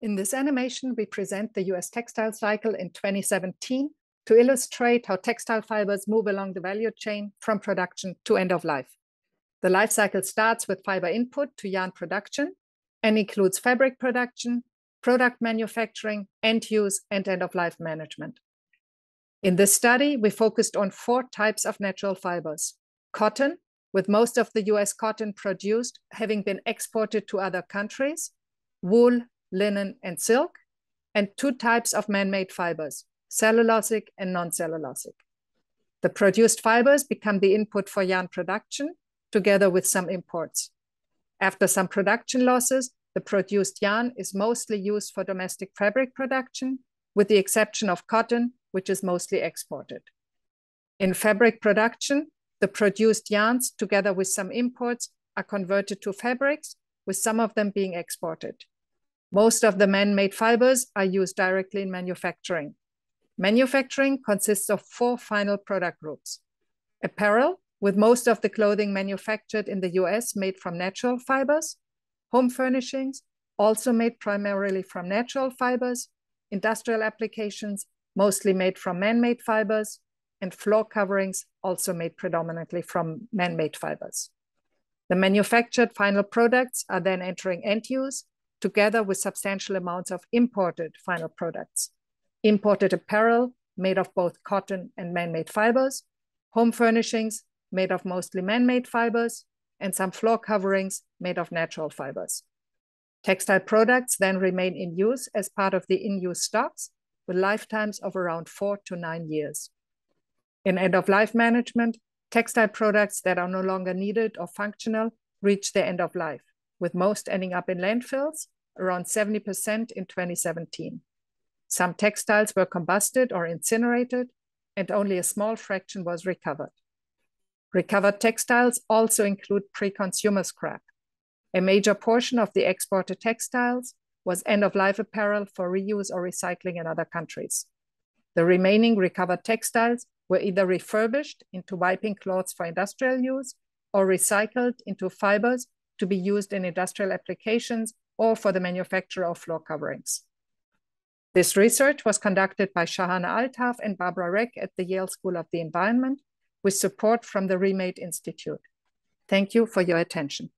In this animation, we present the US textile cycle in 2017 to illustrate how textile fibers move along the value chain from production to end of life. The life cycle starts with fiber input to yarn production and includes fabric production, product manufacturing, end use, and end of life management. In this study, we focused on four types of natural fibers cotton, with most of the US cotton produced having been exported to other countries, wool, linen, and silk, and two types of man made fibers cellulosic and non cellulosic. The produced fibers become the input for yarn production, together with some imports. After some production losses, the produced yarn is mostly used for domestic fabric production, with the exception of cotton, which is mostly exported. In fabric production, the produced yarns, together with some imports, are converted to fabrics, with some of them being exported. Most of the man-made fibers are used directly in manufacturing. Manufacturing consists of four final product groups. Apparel, with most of the clothing manufactured in the US made from natural fibers. Home furnishings, also made primarily from natural fibers. Industrial applications, mostly made from man-made fibers. And floor coverings, also made predominantly from man-made fibers. The manufactured final products are then entering end use together with substantial amounts of imported final products. Imported apparel made of both cotton and man-made fibers, home furnishings made of mostly man-made fibers, and some floor coverings made of natural fibers. Textile products then remain in use as part of the in-use stocks with lifetimes of around four to nine years. In end-of-life management, textile products that are no longer needed or functional reach their end of life with most ending up in landfills, around 70% in 2017. Some textiles were combusted or incinerated, and only a small fraction was recovered. Recovered textiles also include pre-consumer scrap. A major portion of the exported textiles was end-of-life apparel for reuse or recycling in other countries. The remaining recovered textiles were either refurbished into wiping cloths for industrial use or recycled into fibers to be used in industrial applications or for the manufacture of floor coverings. This research was conducted by Shahana Altaf and Barbara Reck at the Yale School of the Environment with support from the Remade Institute. Thank you for your attention.